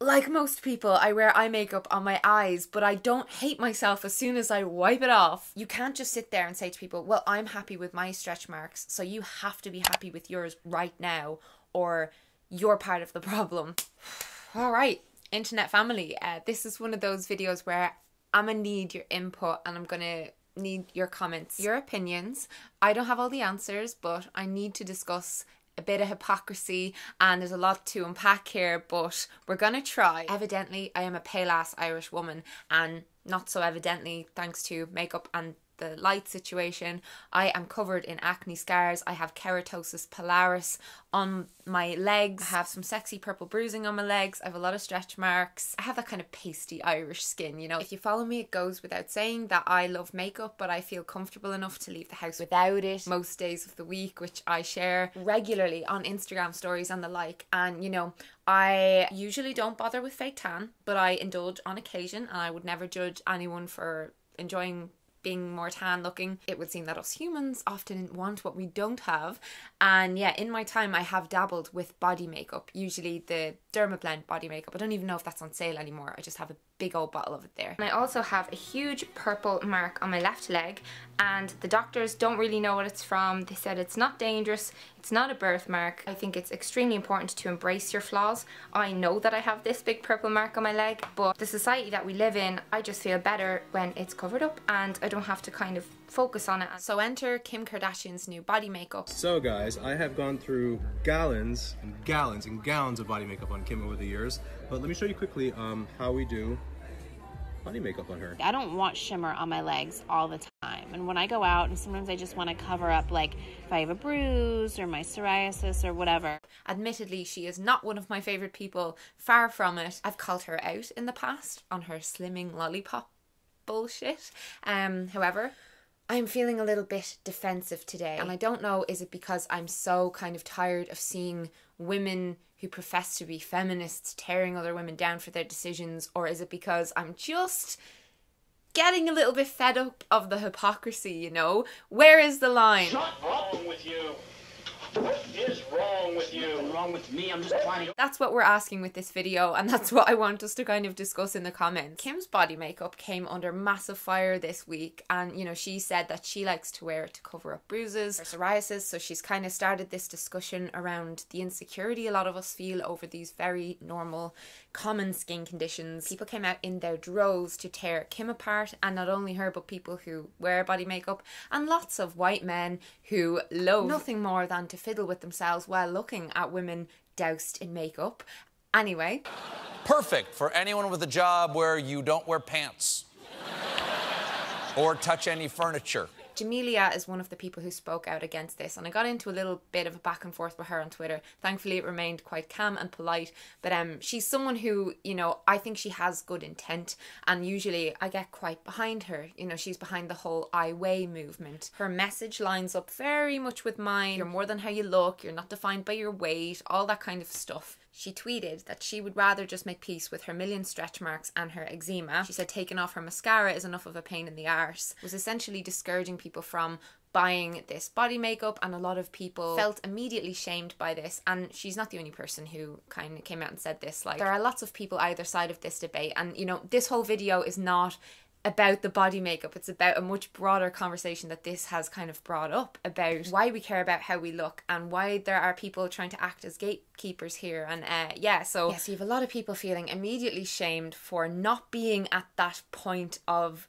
like most people, I wear eye makeup on my eyes, but I don't hate myself as soon as I wipe it off. You can't just sit there and say to people, Well, I'm happy with my stretch marks, so you have to be happy with yours right now, or you're part of the problem. All right, internet family, uh, this is one of those videos where I'm gonna need your input and I'm gonna need your comments, your opinions. I don't have all the answers, but I need to discuss a bit of hypocrisy and there's a lot to unpack here, but we're gonna try. Evidently, I am a pale ass Irish woman, and not so evidently, thanks to makeup and the light situation. I am covered in acne scars. I have keratosis pilaris on my legs. I have some sexy purple bruising on my legs. I have a lot of stretch marks. I have that kind of pasty Irish skin, you know. If you follow me, it goes without saying that I love makeup, but I feel comfortable enough to leave the house without it most days of the week, which I share regularly on Instagram stories and the like. And, you know, I usually don't bother with fake tan, but I indulge on occasion and I would never judge anyone for enjoying being more tan looking. It would seem that us humans often want what we don't have. And yeah, in my time, I have dabbled with body makeup, usually the Dermablend body makeup. I don't even know if that's on sale anymore. I just have a big old bottle of it there. And I also have a huge purple mark on my left leg and the doctors don't really know what it's from. They said it's not dangerous, it's not a birthmark. I think it's extremely important to embrace your flaws. I know that I have this big purple mark on my leg, but the society that we live in, I just feel better when it's covered up and I don't have to kind of focus on it. So enter Kim Kardashian's new body makeup. So guys, I have gone through gallons and gallons and gallons of body makeup on Kim over the years, but let me show you quickly um, how we do body makeup on her. I don't want shimmer on my legs all the time. And when I go out, and sometimes I just want to cover up, like if I have a bruise or my psoriasis or whatever. Admittedly, she is not one of my favourite people, far from it. I've called her out in the past on her slimming lollipop bullshit. Um, however, I'm feeling a little bit defensive today. And I don't know, is it because I'm so kind of tired of seeing women who profess to be feminists tearing other women down for their decisions, or is it because I'm just getting a little bit fed up of the hypocrisy, you know? Where is the line? With you. What is wrong with you? Nothing wrong with me. I'm just trying to. That's what we're asking with this video, and that's what I want us to kind of discuss in the comments. Kim's body makeup came under massive fire this week, and you know, she said that she likes to wear it to cover up bruises or psoriasis, so she's kind of started this discussion around the insecurity a lot of us feel over these very normal, common skin conditions. People came out in their droves to tear Kim apart, and not only her, but people who wear body makeup, and lots of white men who love nothing more than to fiddle with themselves while looking at women doused in makeup. Anyway, Perfect for anyone with a job where you don't wear pants or touch any furniture. Jameela is one of the people who spoke out against this, and I got into a little bit of a back and forth with her on Twitter. Thankfully, it remained quite calm and polite. But um, she's someone who, you know, I think she has good intent, and usually I get quite behind her. You know, she's behind the whole I weigh movement. Her message lines up very much with mine. You're more than how you look. You're not defined by your weight. All that kind of stuff. She tweeted that she would rather just make peace with her million stretch marks and her eczema. She said taking off her mascara is enough of a pain in the arse. Was essentially discouraging people from buying this body makeup and a lot of people felt immediately shamed by this and she's not the only person who kind of came out and said this like there are lots of people either side of this debate and you know this whole video is not about the body makeup. It's about a much broader conversation that this has kind of brought up about why we care about how we look and why there are people trying to act as gatekeepers here. And uh, yeah, so yes, you have a lot of people feeling immediately shamed for not being at that point of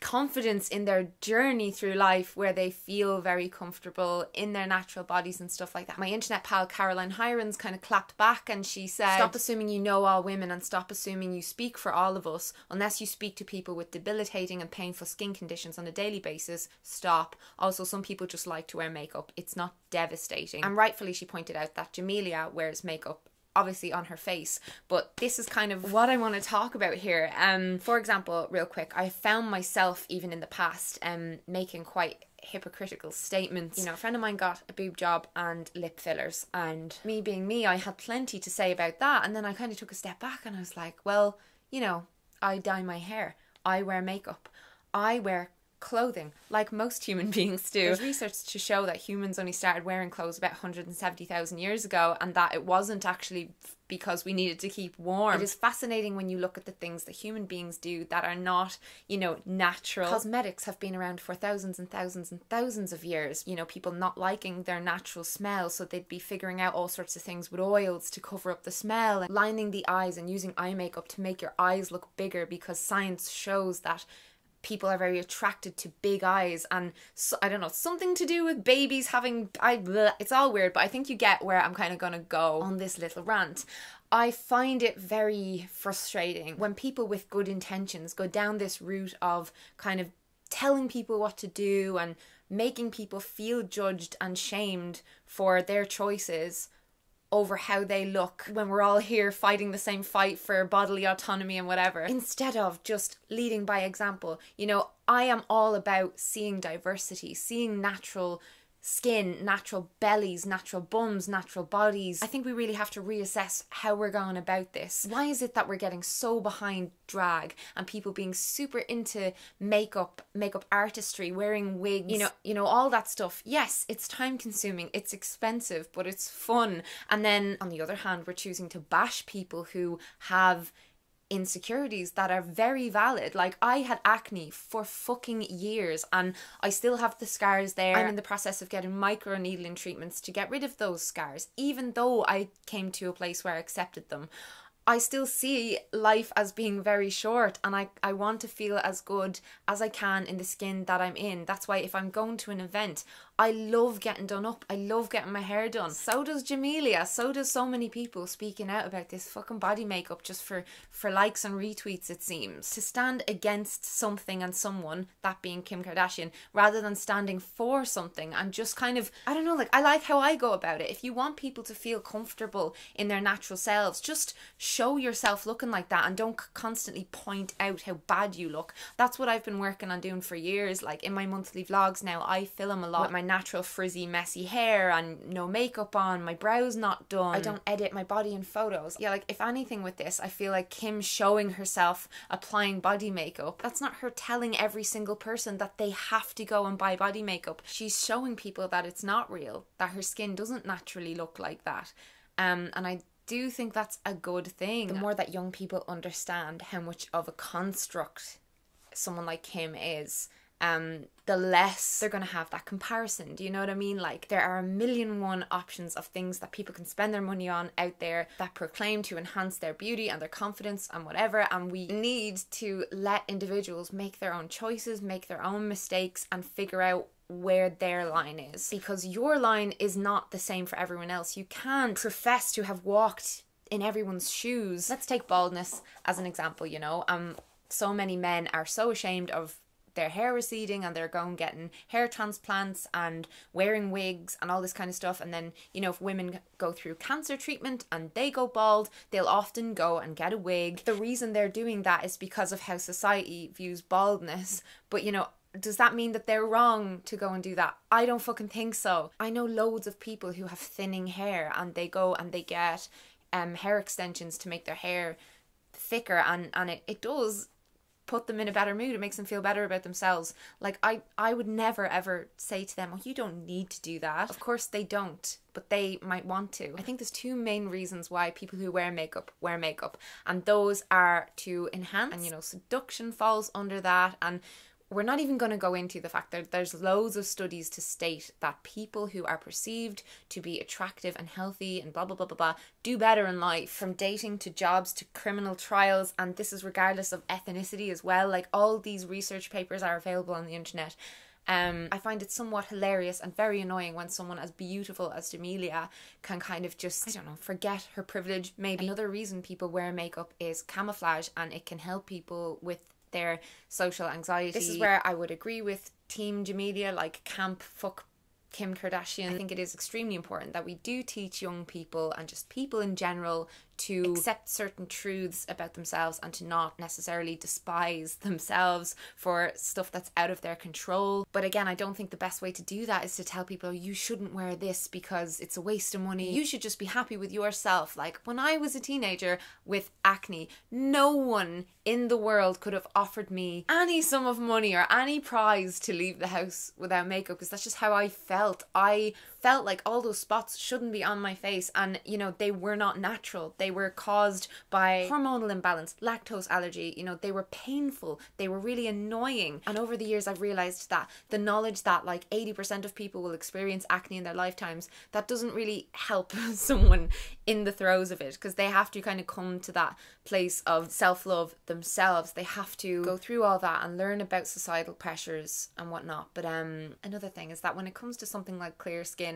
confidence in their journey through life where they feel very comfortable in their natural bodies and stuff like that. My internet pal Caroline Hirons kind of clapped back and she said, Stop assuming you know all women and stop assuming you speak for all of us. Unless you speak to people with debilitating and painful skin conditions on a daily basis, stop. Also, some people just like to wear makeup. It's not devastating. And rightfully, she pointed out that Jameela wears makeup obviously on her face but this is kind of what i want to talk about here um for example real quick i found myself even in the past um making quite hypocritical statements. You know a friend of mine got a boob job and lip fillers and me being me i had plenty to say about that and then i kind of took a step back and i was like well you know i dye my hair i wear makeup i wear clothing, like most human beings do. There's research to show that humans only started wearing clothes about 170,000 years ago and that it wasn't actually because we needed to keep warm. It is fascinating when you look at the things that human beings do that are not, you know, natural. Cosmetics have been around for thousands and thousands and thousands of years. You know, people not liking their natural smell, so they'd be figuring out all sorts of things with oils to cover up the smell and lining the eyes and using eye makeup to make your eyes look bigger because science shows that people are very attracted to big eyes and so, I don't know something to do with babies having I bleh, it's all weird but I think you get where I'm kind of going to go on this little rant. I find it very frustrating when people with good intentions go down this route of kind of telling people what to do and making people feel judged and shamed for their choices over how they look when we're all here fighting the same fight for bodily autonomy and whatever, instead of just leading by example. You know, I am all about seeing diversity, seeing natural skin, natural bellies, natural bums, natural bodies. I think we really have to reassess how we're going about this. Why is it that we're getting so behind drag and people being super into makeup, makeup artistry, wearing wigs, you know, you know all that stuff. Yes, it's time consuming, it's expensive, but it's fun. And then on the other hand, we're choosing to bash people who have insecurities that are very valid. Like I had acne for fucking years and I still have the scars there. I'm in the process of getting micro needling treatments to get rid of those scars, even though I came to a place where I accepted them. I still see life as being very short and I, I want to feel as good as I can in the skin that I'm in. That's why if I'm going to an event, I love getting done up. I love getting my hair done. So does Jameela. So does so many people speaking out about this fucking body makeup just for for likes and retweets it seems. To stand against something and someone, that being Kim Kardashian, rather than standing for something and just kind of I don't know, like I like how I go about it. If you want people to feel comfortable in their natural selves, just show yourself looking like that and don't constantly point out how bad you look. That's what I've been working on doing for years. Like in my monthly vlogs now, I film a lot. With my natural frizzy messy hair and no makeup on. My brows not done. I don't edit my body in photos. Yeah like if anything with this i feel like kim showing herself applying body makeup that's not her telling every single person that they have to go and buy body makeup. She's showing people that it's not real that her skin doesn't naturally look like that. Um and i do think that's a good thing the more that young people understand how much of a construct someone like kim is um, the less they're going to have that comparison. Do you know what I mean? Like, there are a million one options of things that people can spend their money on out there that proclaim to enhance their beauty and their confidence and whatever. And we need to let individuals make their own choices, make their own mistakes, and figure out where their line is because your line is not the same for everyone else. You can't profess to have walked in everyone's shoes. Let's take baldness as an example, you know. Um so many men are so ashamed of their hair receding and they're going getting hair transplants and wearing wigs and all this kind of stuff and then you know if women go through cancer treatment and they go bald they'll often go and get a wig the reason they're doing that is because of how society views baldness but you know does that mean that they're wrong to go and do that? I don't fucking think so. I know loads of people who have thinning hair and they go and they get um hair extensions to make their hair thicker and and it, it does put them in a better mood it makes them feel better about themselves like i i would never ever say to them oh you don't need to do that of course they don't but they might want to i think there's two main reasons why people who wear makeup wear makeup and those are to enhance and you know seduction falls under that and we're not even going to go into the fact that there's loads of studies to state that people who are perceived to be attractive and healthy and blah blah blah blah blah do better in life from dating to jobs to criminal trials and this is regardless of ethnicity as well like all these research papers are available on the internet um, I find it somewhat hilarious and very annoying when someone as beautiful as Jameela can kind of just, I don't know, forget her privilege. Maybe another reason people wear makeup is camouflage and it can help people with their social anxiety. This is where I would agree with Team Jameela, like camp fuck Kim Kardashian. I think it is extremely important that we do teach young people and just people in general to accept certain truths about themselves and to not necessarily despise themselves for stuff that's out of their control. But again, I don't think the best way to do that is to tell people oh, you shouldn't wear this because it's a waste of money. You should just be happy with yourself. Like when I was a teenager with acne, no one in the world could have offered me any sum of money or any prize to leave the house without makeup because that's just how I felt. I felt like all those spots shouldn't be on my face and you know they were not natural. They were caused by hormonal imbalance lactose allergy you know they were painful. They were really annoying. And over the years i've realized that the knowledge that like 80% of people will experience acne in their lifetimes that doesn't really help someone in the throes of it because they have to kind of come to that place of self-love themselves. They have to go through all that and learn about societal pressures and whatnot. But um another thing is that when it comes to something like clear skin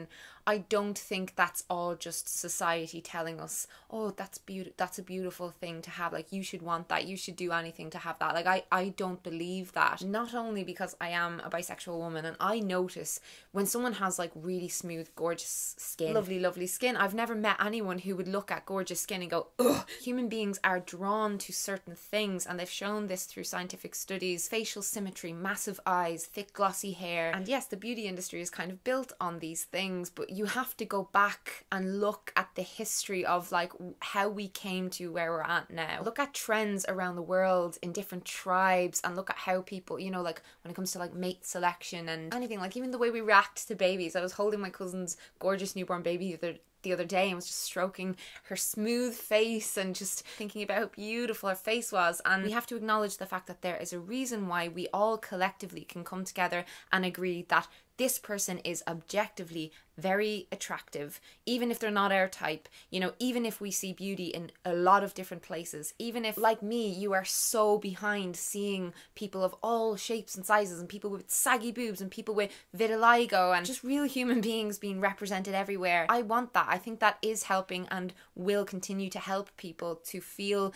I don't think that's all just society telling us, oh, that's beautiful. That's a beautiful thing to have. Like you should want that. You should do anything to have that. Like I, I don't believe that. Not only because I am a bisexual woman, and I notice when someone has like really smooth, gorgeous skin, lovely, lovely skin. I've never met anyone who would look at gorgeous skin and go, ugh. Human beings are drawn to certain things, and they've shown this through scientific studies. Facial symmetry, massive eyes, thick, glossy hair, and yes, the beauty industry is kind of built on these things, but you have to go back and look at the history of like how we came to where we're at now. Look at trends around the world in different tribes and look at how people, you know, like when it comes to like mate selection and anything, like even the way we react to babies. I was holding my cousin's gorgeous newborn baby the other the other day and was just stroking her smooth face and just thinking about how beautiful her face was. And we have to acknowledge the fact that there is a reason why we all collectively can come together and agree that this person is objectively very attractive, even if they're not our type. You know, even if we see beauty in a lot of different places, even if, like me, you are so behind seeing people of all shapes and sizes, and people with saggy boobs, and people with vitiligo, and just real human beings being represented everywhere. I want that. I think that is helping and will continue to help people to feel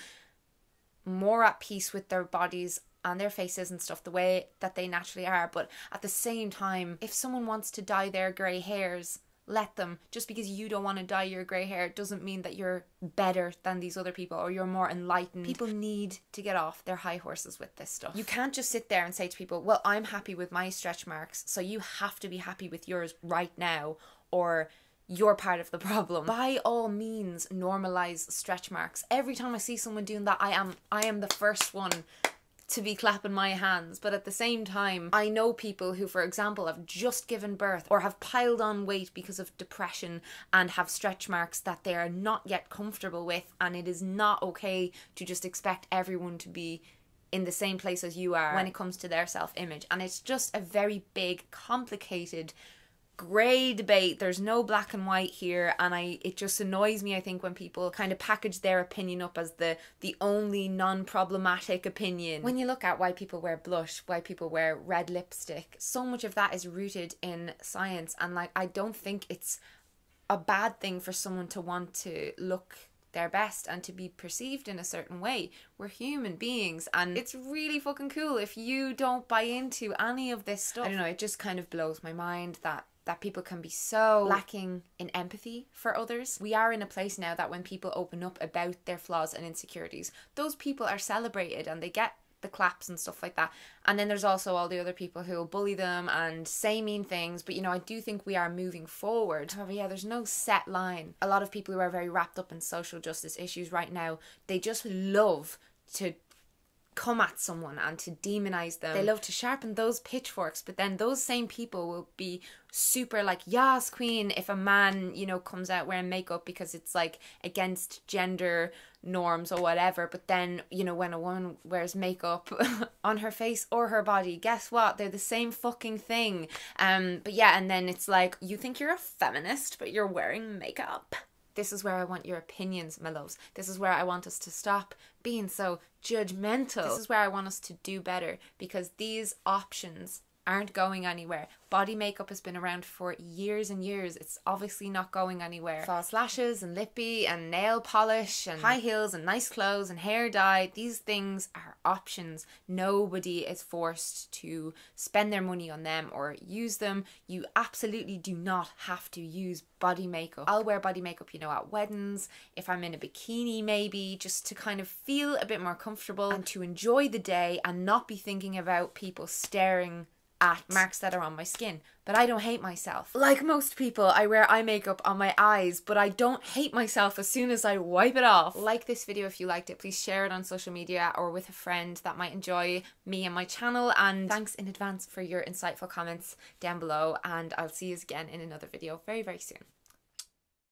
more at peace with their bodies and their faces and stuff the way that they naturally are. But at the same time, if someone wants to dye their grey hairs, let them. Just because you don't want to dye your grey hair doesn't mean that you're better than these other people or you're more enlightened. People need to get off their high horses with this stuff. You can't just sit there and say to people, Well, I'm happy with my stretch marks, so you have to be happy with yours right now, or you're part of the problem. By all means, normalize stretch marks. Every time I see someone doing that, I am I am the first one to be clapping my hands. But at the same time, I know people who, for example, have just given birth or have piled on weight because of depression and have stretch marks that they are not yet comfortable with. And it is not okay to just expect everyone to be in the same place as you are when it comes to their self image. And it's just a very big, complicated grey debate. There's no black and white here, and I it just annoys me. I think when people kind of package their opinion up as the the only non-problematic opinion. When you look at why people wear blush, why people wear red lipstick, so much of that is rooted in science, and like I don't think it's a bad thing for someone to want to look their best and to be perceived in a certain way. We're human beings and it's really fucking cool if you don't buy into any of this stuff. I don't know, it just kind of blows my mind that that people can be so lacking in empathy for others. We are in a place now that when people open up about their flaws and insecurities, those people are celebrated and they get the claps and stuff like that. And then there's also all the other people who will bully them and say mean things. But you know, I do think we are moving forward. However, yeah, there's no set line. A lot of people who are very wrapped up in social justice issues right now, they just love to come at someone and to demonize them. They love to sharpen those pitchforks, but then those same people will be super like, yes, queen, if a man, you know, comes out wearing makeup because it's like against gender norms or whatever. But then, you know, when a woman wears makeup on her face or her body, guess what? They're the same fucking thing. Um, but yeah, and then it's like, you think you're a feminist, but you're wearing makeup. This is where I want your opinions, my loves. This is where I want us to stop being so judgmental. This is where I want us to do better because these options aren't going anywhere. Body makeup has been around for years and years. It's obviously not going anywhere. False lashes and lippy and nail polish and high heels and nice clothes and hair dye. These things are options. Nobody is forced to spend their money on them or use them. You absolutely do not have to use body makeup. I'll wear body makeup, you know, at weddings, if I'm in a bikini maybe, just to kind of feel a bit more comfortable and to enjoy the day and not be thinking about people staring at marks that are on my skin. But I don't hate myself. Like most people, I wear eye makeup on my eyes, but I don't hate myself as soon as I wipe it off. Like this video if you liked it. Please share it on social media or with a friend that might enjoy me and my channel. And thanks in advance for your insightful comments down below. And I'll see you again in another video very, very soon.